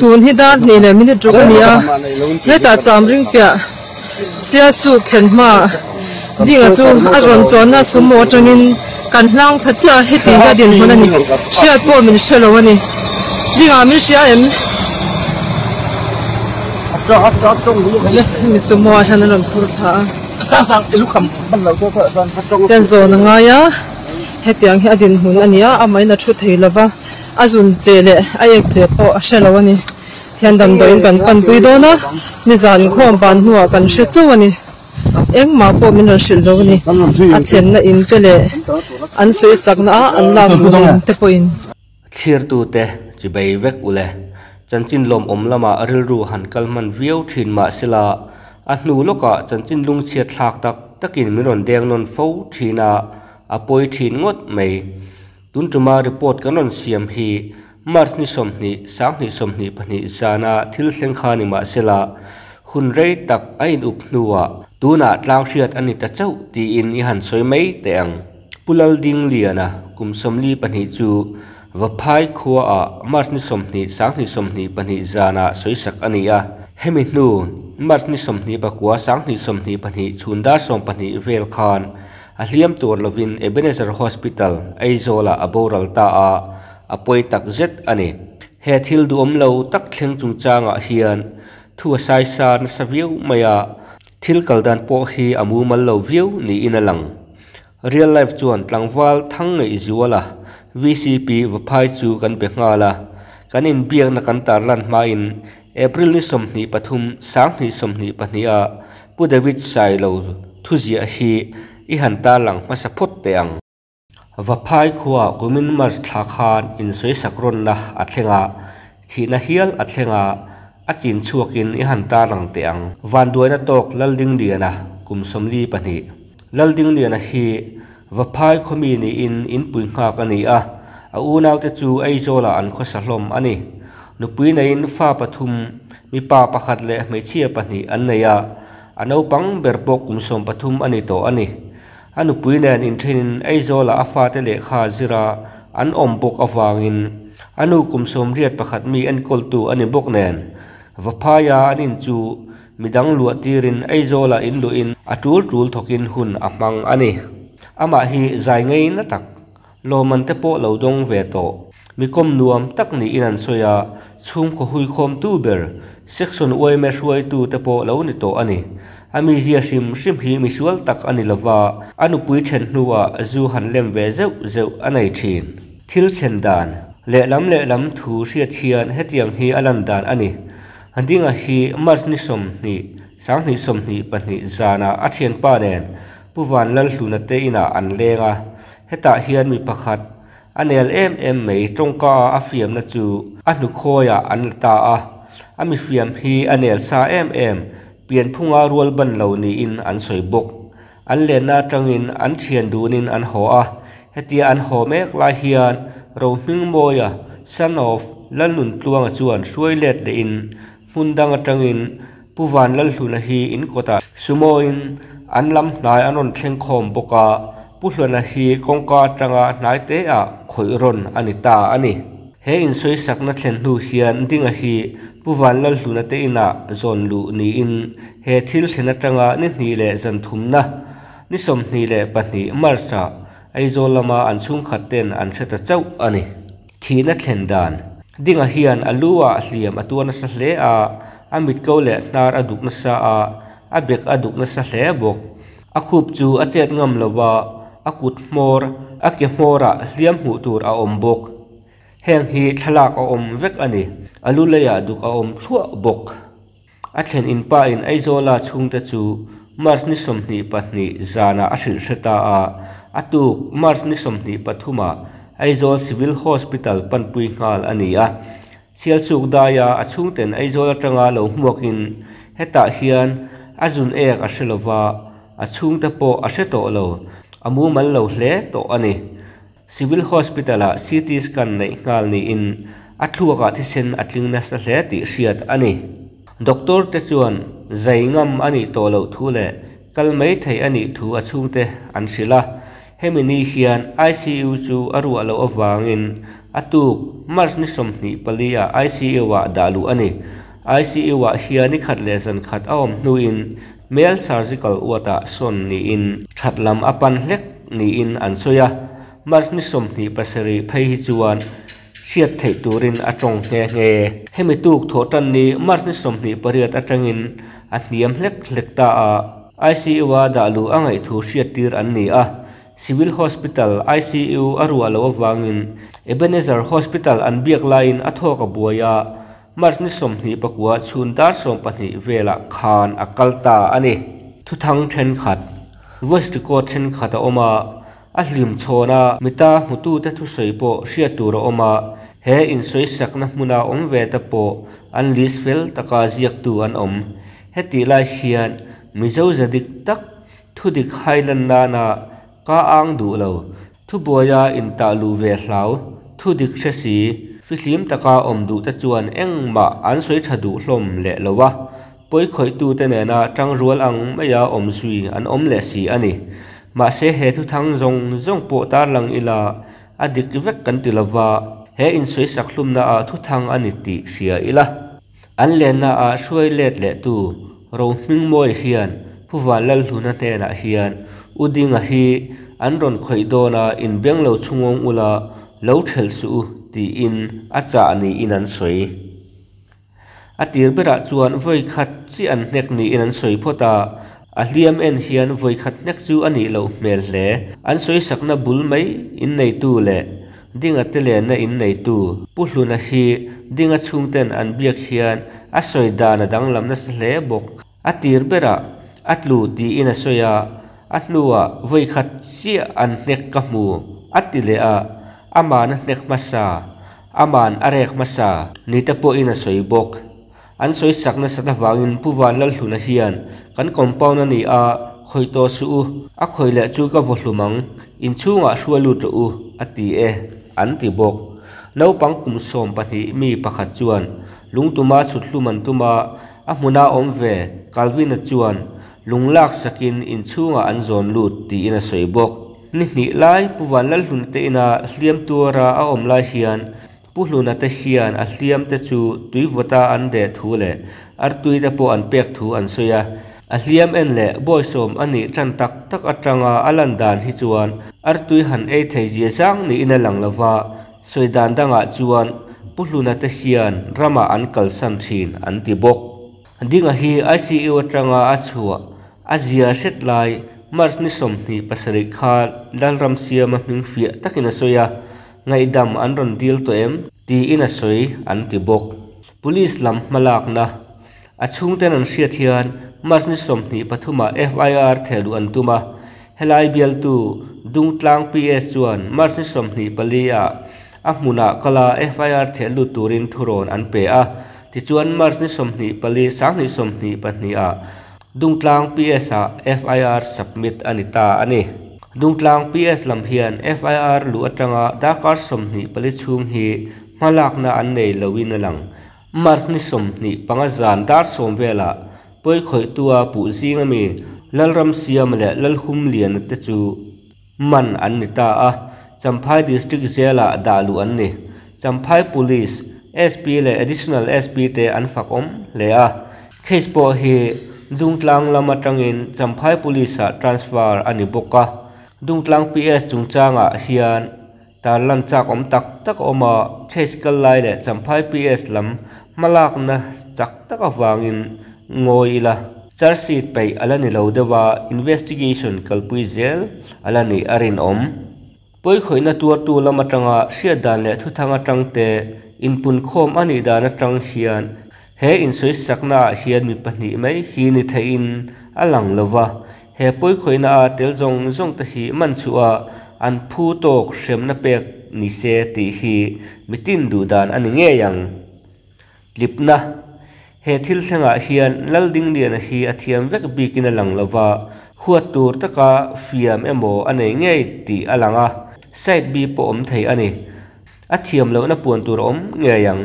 tun hi dar ni le mini druk ania veta cham ring pya sia su thlen ma dinga chu a ron chon na sumo tangin kan hlang tha cha he ti ga din hona ni sia po min shelo ani dinga mi sia em cho hot cho trong lu le mi sumo a han ron phur tha sang sang lu kham ban lo cho cho ron phur trong ten zo na nga ya he tiang he adin hun ania amai na thu thei lova azun che le ayek che po a shelo ani hian dam do in kan pan pui do na ni zan khom ban huwa kan she chu ani eng ma po min ran shil do ani a then na in te le an sui sak na a an lam bu te po in. Thlir tu te chi bei vek ule chanchin lom om lama aril ru han kalman viau thin ma sila. A hnu loka chanchin lung chia thlak tak takin miron deng non fo thina. A poi thin ngot ตุนจุมารีพอร์ตกันนนเสียมฮีมาร์สนิสมนีสังนิสมนีปนิจานาทิลเซงคานิมาเซลาคุณเรตักไออุปนัวตูนาตลางเชียดอันนี้ตะเจ้าตีอินอีหันสวยไม่แตงปุลลดิงเลียนะกุมสมลีปนิจูวพายขัวอามาร์สนิสมนีสังนิสมนีปนิจานาสวยสักอันนี้อะเฮมินูมาร์สนิสมนีปะกัวสังนิสมนีปนิชุนดาสมปนิเวลคาน a hliam tur lovin ebenezer hospital, aizola aboral ta a apoi tak zet ani. He thil du om lo tak thleng chung changa hian. Thu sai san saviu maya. Thil kaldan po hi amu mal lo viu ni inalang real life chuan tlangwal thang nei zuala. Vcp vapai chu kan pe ngala. Kan in biang na kan tar lan ma in. April ni som ni pathum, sang ni som ni pahnia. Pudavit sai lo thu zia hi. I han ta lang ma sa phut te ang vaphai khuwa kumin mar thla khan in soi sakron na a thlenga thina hial a thlenga achin chuakin i han ta lang te ang van duaina tok lalding diana kum somli pani lalding diana hi vaphai khomi ni in in pui nga ka ni a a u naw te chu ai zola an kho sa hlom ani nupui na in fa pathum mi pa pakhat le mai chia pani an neya ano pang berbok kum som pathum ani to ani anu puinen in thin ai zola afa te le kha zira, an om bok awangin anu kum som riat pakhat mi an kol tu ani bok nen. Vaphaya anin chu, midang lua tirin ai zola in lu in atul tul thokin hun amang ani. Ama hi zai ngei na tak, lo man te po lo dong ve to. Mi kom nuam tak ni inan soya, chhum kho hui khom tu ber section oi me shuai tu te po lo ni to ani ami zia sim sim hi mi sual tak ani lova anu pui chen nuwa zu han lem ve zeu zeu anai thin thil chen dan, le lam le lam thu ria thian hetiang hi alan dan ani andinga hi mas ni som ni, sang ni som ni pani zana a thian pa nen puwan lal hluna te ina an lenga, heta hian mi pakhat, anel em em mei tongka a fiam na chu, anu khoya an ta a, ami fiam hi anel sa em em pian phunga rual ban lo ni in an soi bok an le na tangin an thian dunin an ho a heti an ho mek la hian ro hming moya son of lan nun tluanga chuan suai let le in mundang atangin puwan lal hluna hi in kota sumo in an lam hnai anon thleng khom boka puhlana hi kongka tanga hnai te a khoi ron ani ta ani he in soi sakna thlen hnu hian dinga hi puwan lal hluna te ina zon lu ni in. He thil thlena tanga ni hni le zan thumna ni som hni le pahni marsa. Aizo lama an chung khat ten an theta chau ani. Thina thlen dan. Dinga hian alua ah hliam atuana sa hle a. Amit ko le nar aduk na sa a. Abek aduk na sa hle bok a khup chu a chet ngam lawa a kut mor a ke mora ah hliam hu tur a om bok heng hi thalak a om vek ani alu leya ah duk a om thua bok a thlen in pa in aizola chungte chu mars ni somni patni zana a hril hreta a. Atuk mars ni somni pathuma ah. aizol civil hospital panpui ngal ani a. Sial suk daya ah achung ten aizol atanga lo hmuakin heta hian azun ek a hrelowa achung te po a hreto lo. Amu mal lo hle to ani civil hospital ah, a ct scan nei ngal ni in a thluaka ah, thi sen atling na sa hle ti hriat ani. Doctor te chuan zaingam ani to lo thu le kalmei thei ani thu achung te an sila hemini hian ICU chu aru alo awangin atuk mars ni som ni palia ICU wa ah dalu ani. ICU wa hiani khat lesan khat awm nuin male surgical wata son ni in thatlam apan hlek ni in an soya mars ni som ni pasari phei hi chuan siat thei turin atong nge nge hemi tuk tho tan ni mars ni som ni pariat atangin a hniam hlek hlek ta a ICU wa dalu angai thu siat tir an ni a civil hospital ICU aru alo wangin Ebenezer Hospital an biak lain athoka buaya mars ni som ni pakua chhun dar som pani vela khan akalta ani thu thang then khat west coast then khata oma a hlim chhona mita mutu te thu soi po hria tur oma he in soi sakna hmuna om ve ta po an lis fel taka ziak tu an om heti lai hian mizo zadik tak thu dik hailan na na ka ang du lo thu boya in ta lu ve hlau thu dik si fi hlim taka om du ta chuan engma an soi thadu hlom le lowa poi khoi tu te ne na tang rual ang maya om sui an om le si ani mà sẽ hệ thu thăng zong zong bộ ta lăng ila adik vek kan tilawa he in sui sak hlum na a thu thang ani ti sia ila an le na a suai let le tu ro hming moi hian puwan lal hluna te na hian udinga hi an ron khoi do na in beng lo chungong ula lo thel su ti in, a cha ni in an soi a tir bera chuan voi khat chi an nek ni in an soi phota a hliam en hian voi khat nek chu ani lo mel hle. An soi sakna bul mai in nei tu le. Dinga tele na in nei tu. Puhluna hi, dinga chungten an biak hian a soi dana danglam na hle bok a tir bera atlu ti in a soya atluwa voi khat chi an nek ka mu atile a. Aman nek masa. Aman arek masa. Nita po in a soi bok an soi sakna sata wangin puwan lal hluna hian kan compound ani a khoi to su a khoi le chu ka vohlumang in chunga hrualu to u ati e an ti bok no pang kum som pathi mi pakhat chuan lungtuma chutluman tuma a hmuna om ve kalvin a chuan lunglak sakin in chunga an zon lut ti ina soi bok ni ni lai puwan lal hlun te ina hliam tura a om lai hian puhluna te hian a hliam te chu tui vota an de thu le. Ar tui te po an pek thu an soya a hliam en le, boy som ani tran tak tak atanga alan dan hi chuan. Ar tui han ei thei je sang ni ina lang lawa soidan danga chuan puhluna te hian rama an kal san thin, an ti bok. Dinga hi ICU atanga a chhuwa a zia set lai, mars ni som ni pasari kha lalram siam a ming fia takina soya ngay dam an ron dil to em ti in a soi an ti bok police lam malak na a à chung ten an hria thian mars ni som ni pathuma FIR thelu an tuma helai bial tu dung tlang PS chuan mars ni som ni palia à. a à hmuna kala FIR thelu turin thuron an pe a ti chuan mars ni som ni pali sang ni som ni pahni a dung tlang PS a FIR submit anita ani dungtlang ps lam hian fir lu atanga dakar som ni pali chhum hi malak na an nei lowin lang mars ni som ni panga zan dar som vela poi khoi tua pu zinga mi lalram siam le lalhum lian te chu man an ni ta a champhai district zela dalu an ni champhai police sp le additional sp te an fak om le a case po hi dungtlang lama tangin champhai police a transfer ani boka dungtlang ps chungchanga hian tar lan chak om tak tak oma theiskal lai le champhai ps lam malak na chak tak awangin ngoila charsit pei alani lo dewa investigation kalpui zel alani arin om poi khoina tuar tu lama tanga sia dan le thu thanga tangte inpun khom ani dana tang hian he in soi sakna hian mi pahni mai hi ni thein alang lova he poi khoina a tel zong zong ta hi man chua an phu tok shrem na pek ni se ti hi. Mitin du dan ani nge yang. Lipna he thil thenga hian lal ding lian a hi a thiam vek bikin a lang lova huat tur taka fiam emo ane nge ti alanga side bi po om thei ani. A thiam lo na puan tur om nge yang.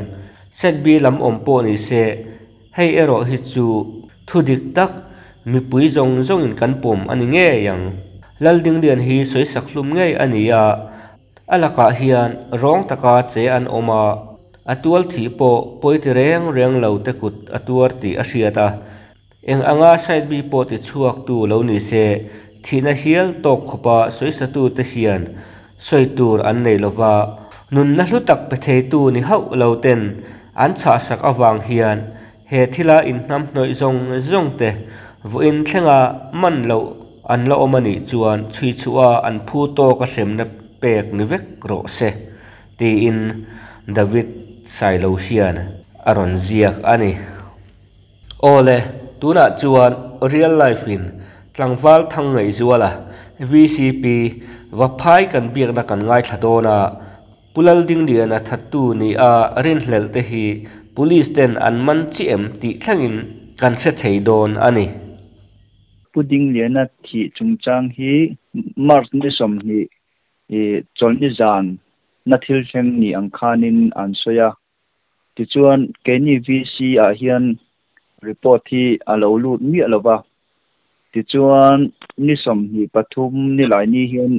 Side bi lam om po ni se. Hei ero hi chu. Thudik tak mi pui zong zong in kan pom ani nge yang lal ding lian hi soi saklum nge ani ya alaka hian rong taka che an oma atual thi po poiti reng reng lo te kut atuar ti a hriata eng anga side bi po ti chuak tu lo ni se thina hial tok khopa soisa tu te hian soitur an nei lova nun na hlu tak pe thei tu ni hau lo ten an cha sak awang hian he thila in nam noi zong zong te vu in mặn man lo, an lo omani chuan chui chua an phu to ka sem na pek ni vek ro se. Ti in david sai lo hian aron ziak ani. Ole, tuna chuan real life in tlangwal thang ngei zuala. Vcp va phai kan biak na kan ngai thadona pulal ding lian a thatu ni a rin hlel te hi. Police ten an man chi em ti thlangin kan se thei don ani puding lian a thi chungchang hi mars ni som ni e chol ni zan, na thil theng ni ang khanin an soya ti chuan ke ni vc a ah hian report hi alo lut mi alova ti chuan ni som hi pathum ni lai ni hian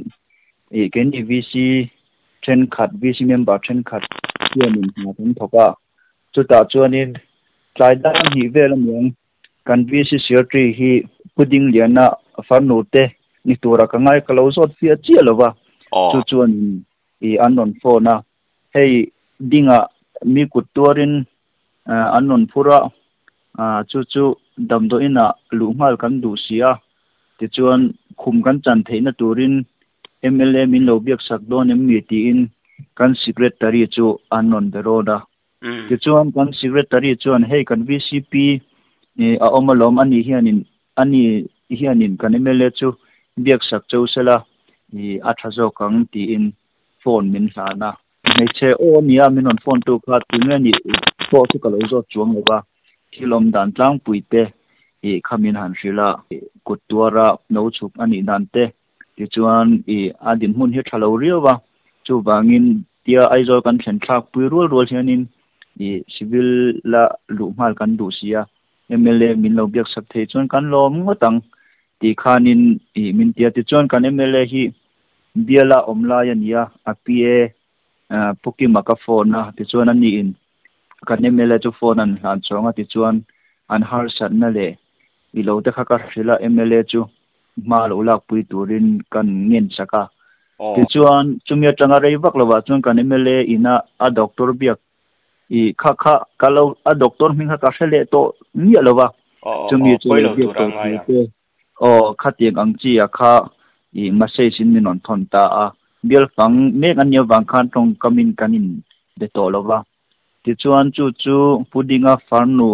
e ke ni vc then khat vc member then khat, hian in ma thon thoka chu ta chuan tlai dang hi velam yang kan vc secretary hi puding liana farnu te. Ni tura ka ngai kalo zot fia chi alova chu chuan i anon phone hei dinga mi kut tuarin anon phura. Chu chu damdo ina lu ngal kan du sia. Ti chuan khum kan chan theina turin. MLA min lo biak sak don em mi ti in. Kan secretary chu anon beroda ti chuan kan secretary chuan hei kan VCP e a omalom ani hianin ani hianin kan MLA chu, biak sak chu sela i athazo kang ti in phone min hlana nei che o nia min on phone tu kha ti nge ni, po chu kalo zo chuang lo ba. Thilom dan tlang puite i khamin han hrila kutwara no chuk ani dan te. Ti chuan i adin mun hi thalo riawa chu bangin tia aizo kan thlen thak pui rul rul hianin i civil la lu mal kan du sia. MLA min lo biak sak thei chuan kan lom ngotang ti khanin i min tia ti chuan kan MLA hi biala omla ya a pa puki maka phone na ti chuan ani in. Kan MLA chu phone an han chonga ti chuan an har sat na le i lo te kha ka hrila MLA chu ma lo lak pui turin kan ngin saka ti chuan chumia tanga rei vak lawa chuan kan MLA ina a doctor biak i kha kha kalo a doctor ming kha ka hrele to ni alawa chumi chu biak to o khatiang ang chi a kha i masai sin min on thon ta a bial fang me an ya wang khan tong kamin kanin de to lova ti chuan chu chu pudinga farnu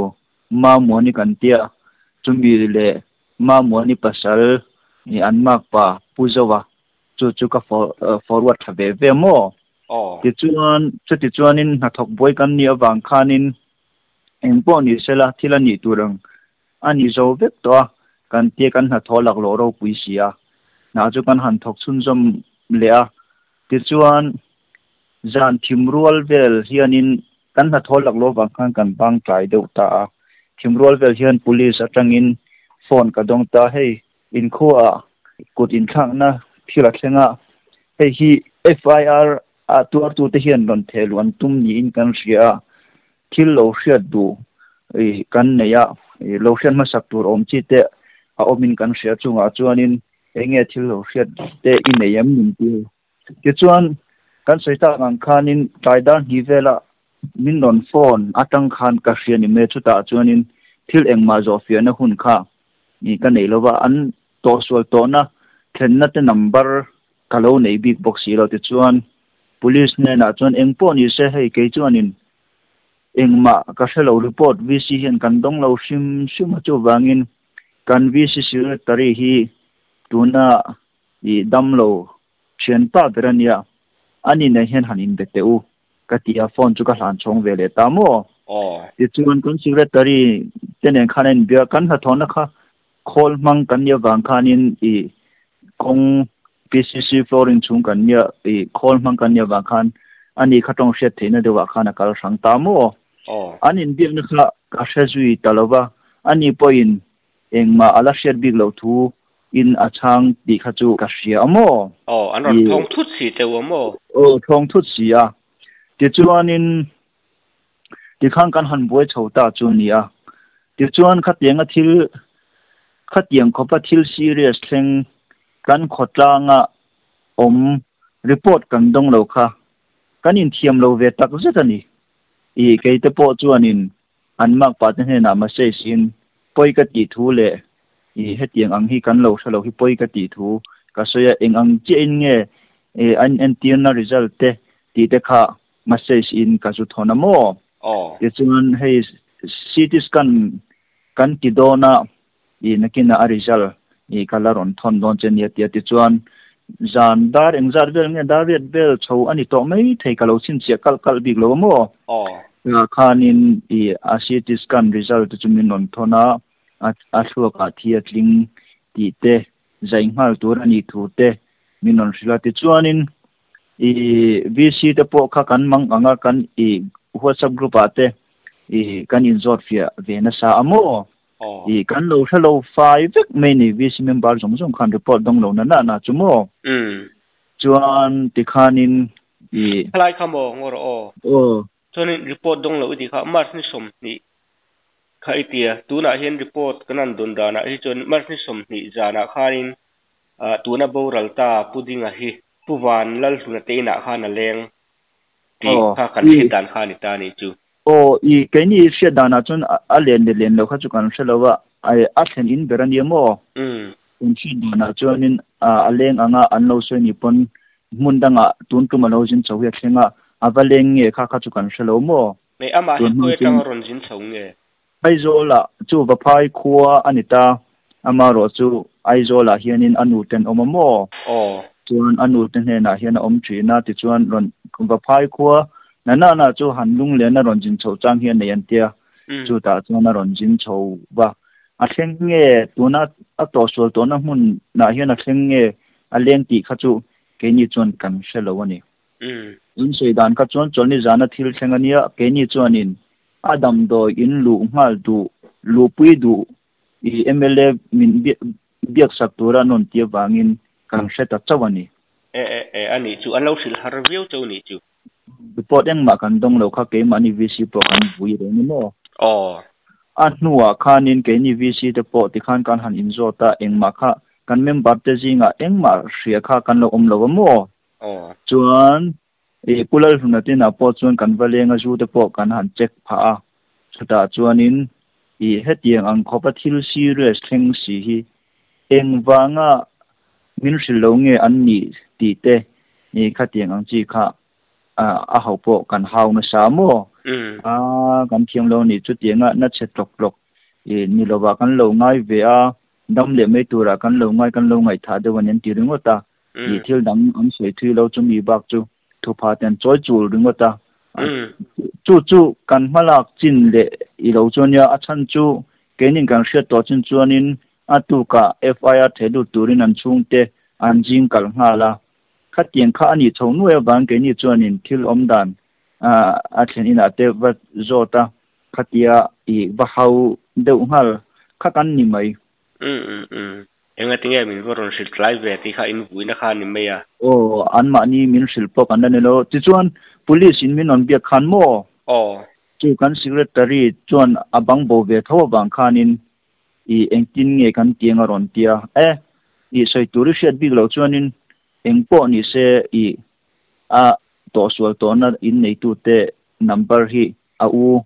ma moni kan tia. Chumi le ma moni pasal ni an mak pa puzawa chu chu ka forward thabe ve mo ti chuan chu ti chuan in na thok boy kan ni awang khanin engpo ni sela thila ni turang ani zo vek to kan tia kan na tholak lo ro pui sia na chu kan han thok chun zom le a ti chuan zan thimrual vel hianin kan na tholak lo wang khan kan bang trai deuh ta a thimrual vel hian police atangin phone ka dong ta hei in kho a kut in thang na thila thlenga hei hi FIR a tuar tu te hian don thelu an tum ni in kan ria thil lo hriat du i kan neya lo hriat ma sak tur om chi te a omin kan ria chunga chuanin enge thil lo hriat te in neyam nim ti ti chuan kan soita ngang khanin taidan hi vela min non phone atang khan ka hria ni me chuta chuanin thil engma zo fia na hun kha ni ka nei lova an to sual to na thlen na te number kalo nei big box lo ti chuan police ne na chuan eng po ni se hei ke chuanin engma ka helo report vc hian kan dong lo sim sim chu wangin kan vc secretary hi tuna i damlo thian pa berania ani ne hian hanin bete u ka tia phone chu ka hlan chong vele ta mo oh ti chuan kan secretary tenen khanen bia kan ha thona kha khol mang kan ya wang khanin i kong pcc flooring chung kan ya i khol mang kan ya wang khan ani khatong shet theina dewa khana kal sang ta mo oh anin biak na kha ka hre zui talowa ani point engma ala shet big lo thu in a chang ti kha chu ka hria amo oh an ron thong thut si te amo o thong thut si a ti chuan in ti khang kan han boi chho ta chu ni a ti chuan kha tiang a thil kha tiang kho pa thil serious กันขดลางอะอมรีพอร์ตกันดงเราค่ะกันอินเทียมเราเวตักเจตันนี่อีกไอ้ตัวจวนอินอันมากปาดเนี่ยนามาเสียสินปอยกติทูเละอีเฮ็ดยังอังฮีกันเราใช่เราฮีปอยกติทูก็เสียเองอังเจนเงเออันอันเตียนนาริจัลเตตีเด็กค่ะมาเสียสินก็สุดทนมั่วอเดี๋ยวจวนให้ซีติสกันกันกิโดนะอีนักินนาอาริจัล i kala ron thon don chen ya ti ti chuan zan dar eng zar bel nge dar vet bel chho ani to mai thei ka lo chin che kal kal big lo mo oh nga khanin i a ct scan result chu min non thona a thua ka thia tling ti te zai ngal tur ani thu te minon sila ti chuanin i vc te po kha kan mang anga kan i whatsapp group ate i kan in zot fia ve na sa amo oh i kan lo thalo five vek mai ni vc member jong jong khan report dong lo na na na chumo um chuan ti khanin i khlai khamo ngor oh o chonin report dong lo di kha mars ni som ni kha itia tuna hian report kanan dun dana hi chon mars ni som ni zana khanin a tuna boral ta pudinga hi puwan lal huna te na khana leng ti Oh, kha kan i- hi dan khani ta ni chu o i ke ni sia dana chun a len de len lo kha chu kan shelo ai a thlen in beran yemo um kun chi dana chuanin a aleng anga an lo soi ni pon mun danga tun tu malo jin chau ya thlenga avaleng nge kha kha chu kan shelo mo. Me ama Tun ko tin- tang ron jin chong nge. Aizola chu va phai khuwa anita ama ro chu aizola hianin anu ten oma mo. Oh. Chuan anu ten he na hian om thina ti chuan ron va phai khuwa 那那那就很弄连那种金球张些那样的，就打做那种金球吧。啊，现在多那啊多数多那们那些那现在啊连地他就给你转感谢了我呢。嗯，因水单他转转你然那提了钱个你啊给你转呢，啊他们都因路嘛都路不都，伊 MLA 民别别啥多啦，弄地方因感谢他做我呢。哎哎哎，啊你就啊老师他 review 做你就。Report eng ma kan dong lo kha ke mani vc pro kan bui re ni mo oh a hnuwa khanin ke ni vc te po ti khan kan han in zota eng ma kha kan member te zinga eng ma hria kha kan lo om lo mo oh chuan e kulal huna tin a po chuan kan valenga zu te po kan han check pha a chuta chuanin i hetiang ang khopa thil serious thleng si hi eng wanga min hril lo nge an ni ti te ni khatiang ang chi kha a a ho po kan hau na sa mo um a kan thiam lo ni chu tianga na che tok lok e ni lo wa kan lo ngai ve a dam le mai tura kan lo ngai kan lo ngai tha de wan ti ringo ta. I um thil dang an soi thui lo chu mi bak chu thu pha ten choi chul ringo ta. Um chu chu kan malak chin le i lo chonya a chan chu kenin kan hriat to chin chuanin a tu ka fir thelu turin an chung te an jing khát tiền khá anh chồng nuôi vàng cái như chuyện nên thiếu ông đàn à à trên ina tế vật do ta khát tiền ý và hậu đâu hal khát ăn như mày ừ ừ ừ em nghe tiếng mình vừa rồi sửa lại về thì khá in vui nó khá như mày à ồ anh mà anh mình sửa bọc anh nên lo chỉ cho police in mình on biết khăn mò ồ chỉ cần secretary chuyện anh abang bảo vệ thâu bang khăn in ý anh tin nghe cần tiếng ở ron tia eh ý sai tourist biết lâu chuyện anh chuanin engpo ni se i a to sual to na in nei tu te number hi a u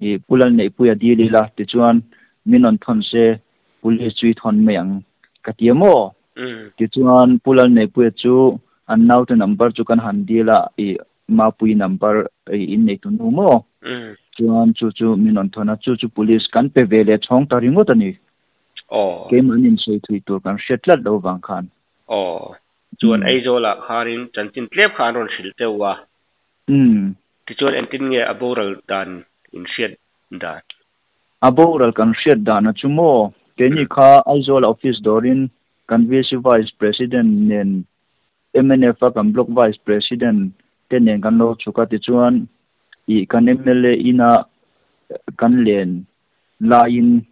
i pulal nei puya di li la ti chuan minon thon se police chui thon meyang katiamo um ti chuan pulal nei puya chu an nau te number chu kan han di la i ma pui number i in nei tu nu mo. Um chuan chu chu minon thona chu chu police kan pe vele chhong ta ringo tani oh. Ke manin soi thui tur kan shetlat lo wang khan. Oh chuan Mm. ei zola kharin chanchin tlep khan ron sil tewa. Um ti chuan en tin nge aboral dan in shed dan. Aboral kan shet dana chumo. Ke ni kha aizol office dorin kan vc vice president nen mnf kan block vice president ten nen kan lo chuka ti chuan i kan mla ina kan len la in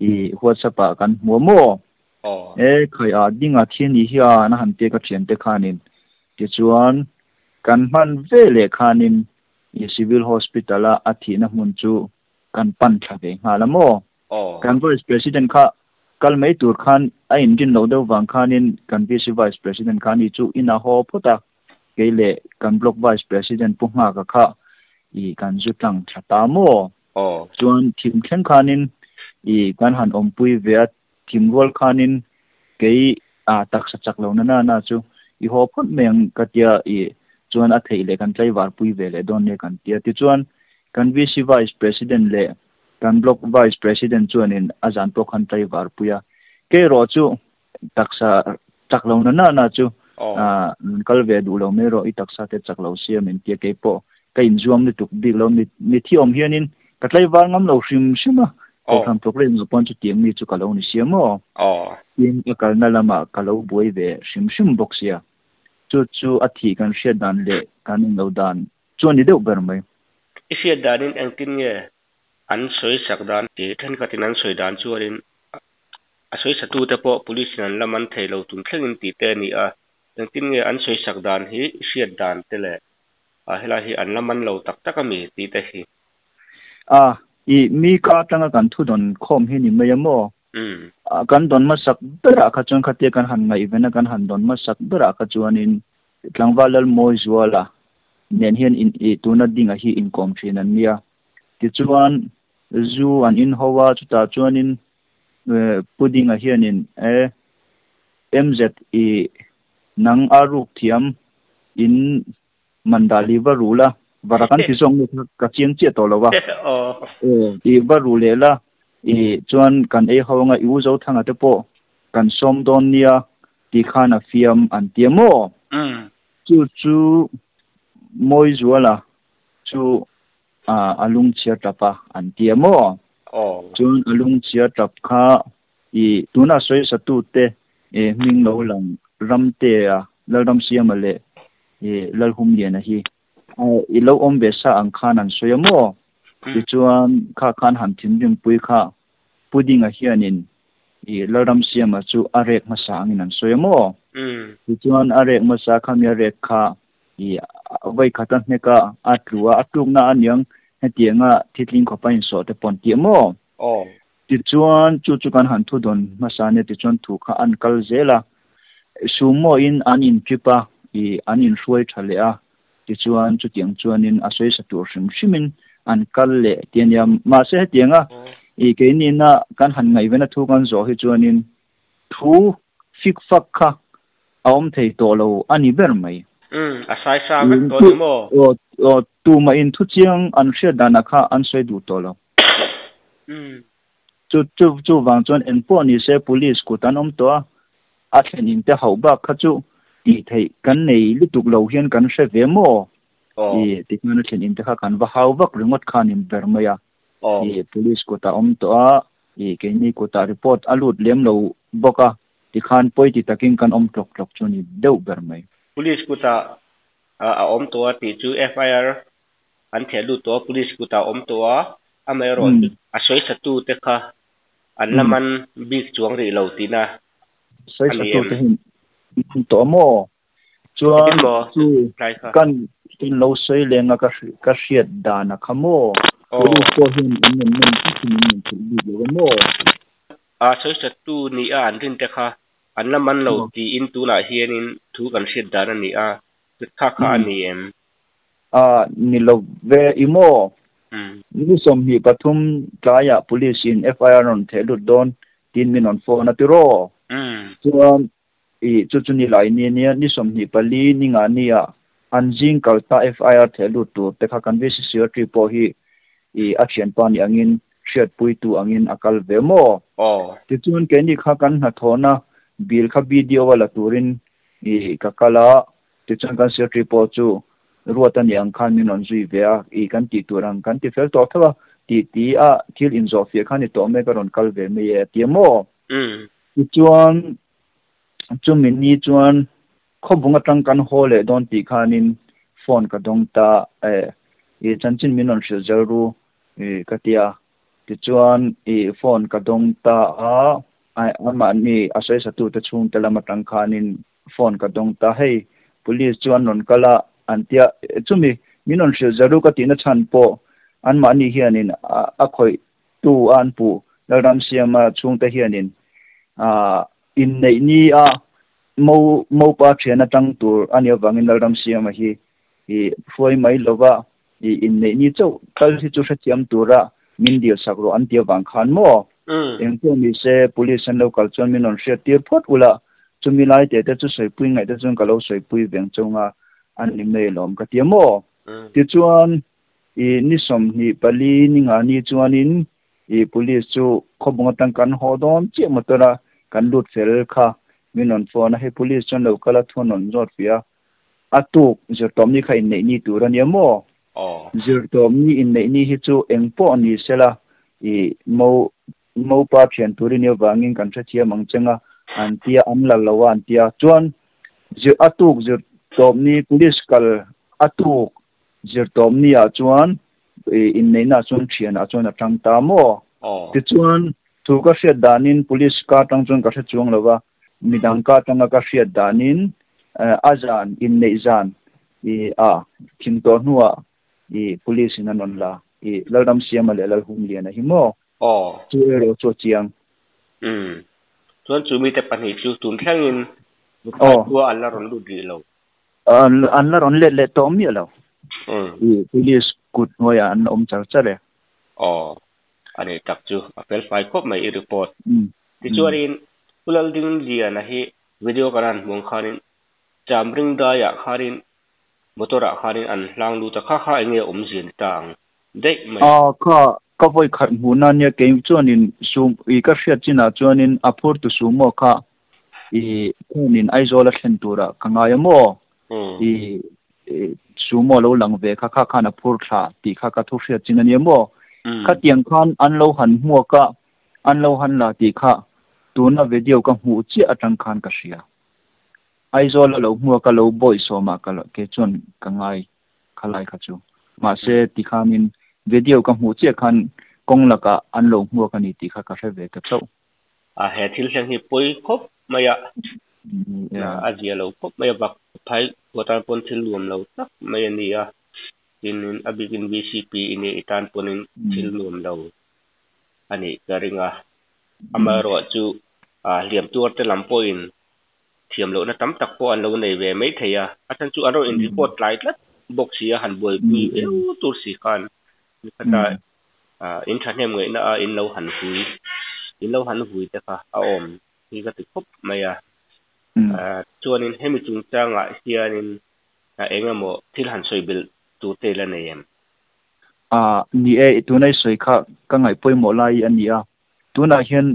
i whatsapp kan hmu mo oh e khai a ding a thiên ni hiya na han te ka thian te khanin ti chuan kan man ve le khanin i civil hospital a athi na mun chu kan pan tha ve nga lamo oh kan vice president kha kal mai tur khan a in din lo do wang khanin kan vice vice president khan i chu in a ho phota ke le kan block vice president pu nga ka kha i kan zu tlang tha ta mo oh chuan thim thleng khanin i kan han om pui ve thim rol khanin ke a tak sa chak lo na na na chu. I ho phot meng katia i chuan a thei le kan tlai war pui ve le don ne kan tia. Ti chuan kan vice vice president le kan block vice president chuan in azan to khan tlai war puya ke ro chu taksa chak lo na na na chu. Oh. A kal ve du lo me ro i taksa te chak lo siam in tia ke po. Ka in zuam ni tuk big lo ni ni thi om hianin ka tlai war ngam lo hrim shima ko Oh. tok len zo pon chu tiang mi chu ka lo ni siam mo. Oh. In ka na lama ka lo buai ve hrim hrim bok sia chu chu a thi kan hria dan le kan lo dan. Chu ni deuh ber mai. Isia danin angkin nge an soi sak dan ti then ka tin an soi dan chuarin a soi satu te po police nan laman thei lo tun thlengin ti te ni a. Angkin nge an soi sak dan hi isia dan te le. A hela hi an laman lo tak tak ami ti te hi. A i mi ka tanga kan thu don khom hi ni mai mo um a kan don ma sak bera kha chon kha te kan han ngai vena kan han don ma sak bera kha chuan in tlangwalal moi zuala nen hian in e tuna dinga hi in kom thin an nia ti chuan zu an in howa chuta chuan in pudding a hian in e mz e nang aruk thiam in mandali va rula varakan ti song ka chiang che to lo wa oh i baru le la i chuan kan e hawnga i uzo thanga te po kan som don nia ti khana fiam an tiamo um chu chu moi zuala chu a alung chia tapa an tiamo oh. Chuan alung chia tap kha i tuna soi sa tu te e ming lo lang ram te a lal ram siam ale e lal hum lian a hi a i lo om be sa ang khan an soyamo ti chuan kha khan han thim rim pui kha pudding a hianin i laram siam a chu arek ma sang in an soyamo um ti chuan arek ma sa kha mi arek kha i vai khatan ne ka atlua atuk na anyang hetianga thitling kho pain so te pon ti mo. Oh ti chuan chu chu kan han thu don ma sa ne ti chuan thu kha an kal zela. Sumo in an in pipa i an in hruai thale a ti chuan chu tiang chuan in a soi sa tur hrim hrimin an kal le tian ya ma se hetianga i ke ni na kan han ngai vena thu kan zo hi chuan in thu fik fak kha aom thei to lo ani ber mai. Um a sai sa vek to ni mo. o o tu ma in thu chiang an hria dana kha an soi du to lo. Um chu chu chu wang chuan en po ni se police ku tan om to a thlen in te hau ba kha chu ti thei kan nei lu tuk lo hian kan hre ve mo oh i ti kan thlen in te kha kan va hau vak ringot khan in ber maya oh i police ku ta om to a i ke ni ta report alut lem lo boka ti khan poi ti takin kan om tlok tlok chu ni deuh ber mai police kuta a a om to ti chu fir an thelu to police kuta om to a mai ro Hmm. a soi sa tu te kha. An laman big chuang ri lo ti na. Sai sa tu te hin to mo chuan Tin mo. chu lai kha kan tin lo sei lenga ka hri- ka hriat dana khamo oh police ko hin an men men ki tin men chu bi lo mo a soi sa tu ni a an rin te kha an laman lo Oh. ti in tu na hian in thu kan hriat dan ani a kha kha Hmm. ani em a ni lo ve imo um ni som hi pathum tlaya police in fir on thelu don tin min on phone atiro um chuan i chu chu ni lai ni nia ni som hi pali ni nga ni a an jing kalta fir thelu tu te kha kan vi security po hi. I action pa ni angin hriat pui tu angin akal ve mo. Oh. Ti chuan ke ni kha kan na thona bil kha video wala turin i kakala ti chuan kan secretary po chu ruata ni ang khan min on zui ve i kan ti turang kan ti fel to thawa ti ti a thil in zo fi khan ni to me karon kal ve me ye ti mo. Um ti chuan chu min ni chuan kho bunga tang kan ho le don ti khanin phone ka dong ta e i chanchin min on shil jaru e katia ti chuan i phone ka dong ta a ai ama ni asai satu te chung te lama tang khanin phone ka dong ta hei police chuan non kala antia chumi minon shil zaru ka tina chan po an ma ni hianin a khoi tu an pu lam siama chung te hianin a in nei ni a mo mo pa chena tang tur ania wangin lam siama hi i foi mai lova i in nei ni chau. Kal hi chu sa tiam tura min dio sakro an tia wang khan mo. Eng ko mi se police and local chon min on share tir phot ula. Chumi lai te te chu soi pui ngai te chung kalo soi pui veng chunga an ni me lom ka tia mo. Ti chuan i ni som ni pali ni nga ni chuan in i police chu khobunga tang kan ho don che motora kan lut fel kha min on phone he police chon local thon on jot pia atuk je tom ni khai nei ni turan ya mo. Oh. Zir tom ni in nei ni hi chu eng po ni sela. I mo mo pa thian turin ya wangin kan tha chia mang chenga an tia an la lawa an tia chuan. Zir atuk zir tom ni police kal atuk zir tom ni a chuan. In nei na chuan thian a chuan a tang ta mo. Oh. Ti chuan thu ka hriat danin police ka tang chuan ka hre chuang lawa midang ka tanga ka hriat danin azan in nei zan i a thim to hnuwa i police in anon la. I lardam siam ale lal hum lian a hi mo. Oh chu ero chu chiang. Um chuan chu mi te pahnih chu tun thlangin oh tua an la ron lu di lo. An la ron le le to mi lo. Um i police kut hnuaya an om char chare oh ani tak chu a fel fai khop mai report. Mm. Ti chuanin pulal ding lian a hi video karan mong khanin cham ring da ya kharin motora kharin an hlang lu ta kha kha enge om zin tang. Dei mai. A kha ka voi khat hu na nya ke chuan in sum i ka hriat china chuan in a phur tu sumo kha. I kunin aizola thlen tura kanga ya mo um i sumo lo lang ve kha kha khana phur tha ti kha ka thu hriat chin ani mo um kha tiang khan an lo han hmuwa ka an lo han la ti kha tuna video ka hmu chi atang khan ka hria aizola lo hmuwa ka lo boy so ma ka lo ke chon ka ngai khalai kha chu ma se ti khamin video ka hmu chi khan kong la ka an lo hmuwa ka ni ti kha ka hre ve ka chau a he thil hlang hi poi khop maya ya a zia lo khop maya bak phai watan pon thil luam lo tak maya ni a in a bigin bcp ini itan ponin thil luam lo ani garinga amaro chu a liam tuar te lampo in. Thiam lo na tam tak po an lo nei ve mai theya atan chu aro in report lai tlat box hi han boi pi eu tur si kan. Ni kata a in thanem ngai na in lo han hui. In lo han hui te kha a om. Hi ka ti khop maya a. Chuanin hemi chung changa hianin a engamo thil han ุเตละเนมอ่านี่เอตุนัยสวยคะกังไงปวยหมอลายอันนี้อ่ะตุนัยเห็น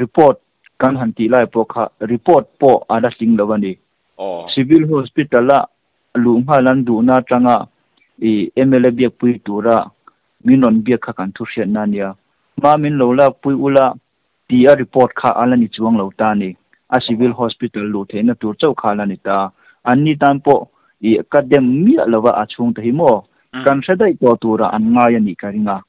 รีพอร์ตกันหันติลายปอคะรีพอร์ตปออาดาสิงละวันนี้อ๋อซิวิลโฮสปิตาลละลุงพาลันดูนาจังอ่ะอีเอ็มเอลเบียกปุยตูระมินอนเบียกคะกันทุเสียนานี่อมามินโลละปุยอุละดีอารีพอร์ตคะอันนี้จวงเหล่าตานี่อาซิวิลโฮสปิตาลลูเทนตูเจ้าคะลานิตาอันนี้ตามปอ i kadem mi lawa a chung ta hi mo. Kan sadai to tura an nga ya ni ka ringa.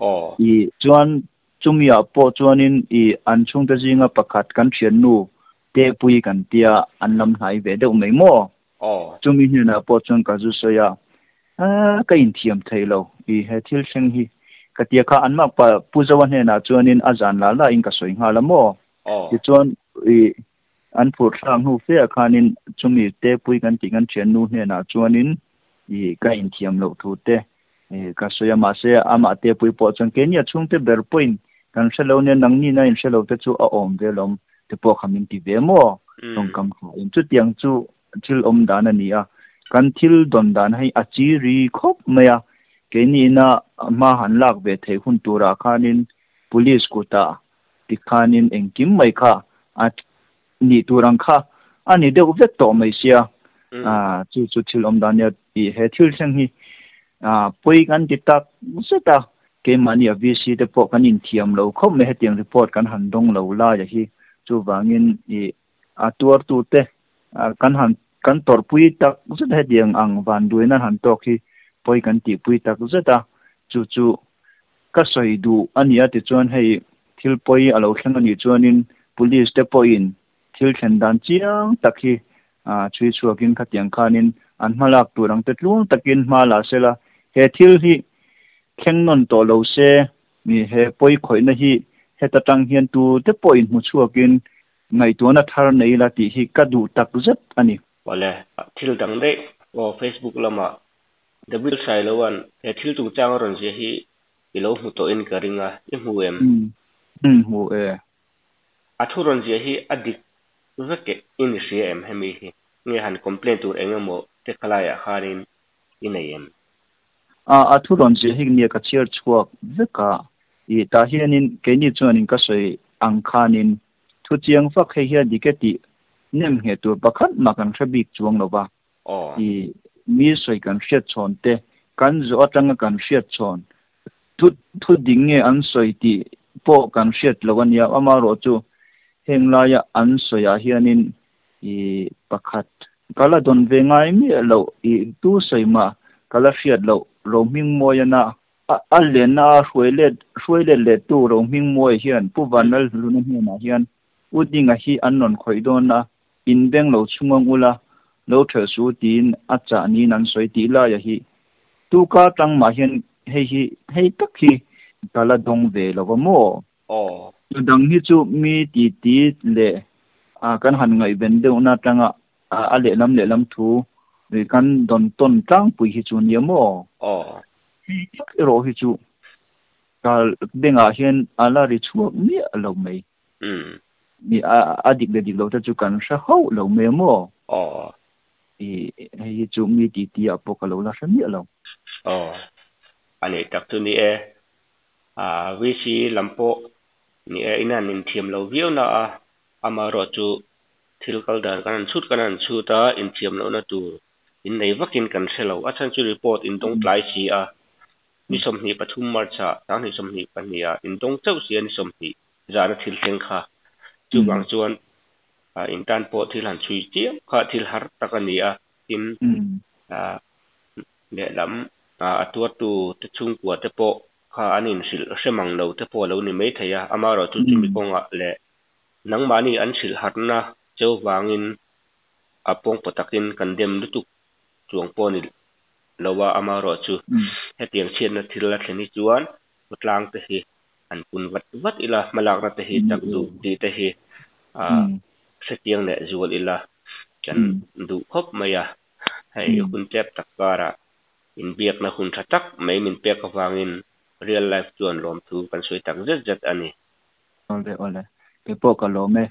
Oh i chuan chumia po chuanin i an chung ta jinga pakhat kan thian nu. Te pui kan tia an lam hnai ve deuh mai mo. Oh chumi hi na po chuan ka zu soya a ka in thiam thailo i he thil thleng hi. Ka tia kha an mak pa puzawa hne na chuanin a zan la la in ka soi nga la mo. Oh ti chuan i an phur thlang hu fe khanin chumi te pui kan ti kan thian nu hne na chuanin i ka in thiam lo thu te ka soya ma se ama te pui po chuan ke nia chung te ber point kan shelo ne nang ni na in shelo te chu a om ve lom. Te po khamin ti ve mo tong kam kha in chu tiang chu thil om dan ani a kan thil don dan hai achi ri khop maya ke ni na ma han lak ve thei hun tura khanin police ko ta ti khanin engkim mai kha. At ni turang kha ani de vet to mai sia a chu chu thil om dan ya i he thil sang hi a poi kan ti tak seta ke mani a vc te po kan in thiam lo khop me he tiang report kan han dong lo la ya hi chu wangin i a tuar tu te kan han kan tor pui tak zet he diang ang van duina han tok hi poi kan ti pui tak zeta chu chu ka soi du ania ti chuan hei thil poi alo thlang ani chuanin police te po in thil then dan chiang takhi a chui chuakin khatiang khanin an hmalak turang te tlung takin hmala sela he thil hi khengnon to lo se mi he poi khoina hi he ta tang hian tu te po in mu chuakin ngai tu na thar nei la ti hi ka du tak zet ani wale thil dang de o facebook lama double sai lo wan he thil tu chang ron je hi ilo mu to in karinga i mu em hu e athu ron je hi adik veke in si em hemi hi. Nge han complaint tur engamo te khalaya kharin inayem a athu ron je hi ni ka chiar chuak. Veka i ta hianin ke ni chuanin ka soi ang khanin thu chiang fa khe hi diketi nem he tur pakhat ma kan thabik chuang lo ba. Oh i mi soi kan hriat chon te kan zo atanga kan hriat chon. Thu thu nge an soi ti po kan hriat lo an ya ama ro chu heng la ya an so soya hianin i pakhat. Kala don ve ngai mi lo i tu soi ma kala fiat lo lo ming mo ya na a le na hruai le hruai le le tu ro ming mo hian. Pu vanal lu na na hian. U ding a hi an non khoi don na. In beng lo chungong ula. Lo thơ su tin a cha ni nan soi ti la ya hi. Tu ka tang ma hian hei hi hei tak hi. Kala dong ve lo mo. Oh tu dang hi chu mi ti ti le a kan han ngai ben de na tanga a le lam le lam thu. Ve kan don ton tang pui hi chu ni mo. Tak ro hi chu. Kal benga hian ala ri chu mi lo mai mm mi a adik le dik lo ta chu kan sha ho lo me mo. Oh i hi chu mi ti ti a po ka lo la sha mi lo. Oh ani tak tu ni e. A vi si lampo ni e ina nin thiam lo viu na a ama ro chu thil kal dan kan chut kan chu ta in thiam lo na tu in nei vakin kan selo a chan chu report in dong tlai si a ni som ni pathum mar cha tang ni som ni pania in dong chau si ni som ni za na thil thleng kha. Chu bang chuan a in tan po thil han chui chi kha thil har takani a in mm a le lam a atuat tu te chung kwa te po kha anin sil semang lo te po lo ni mai thaya amaro chu chu mi konga le nang mani an sil harna cheu wangin apong potakin kandem lutuk chuang po ni lowa amaro chu mm hetiang chen na thil la thleni chuan mutlang te hi an pun wat wat ila malak na te hi tak du ti te hi a setiang le zual ila kan du khop maya hai kun tep takara in biak na hun thatak mai min pek awangin real life chuan lom thu kan soi tak zet zet ani ole ole pe po ka lo me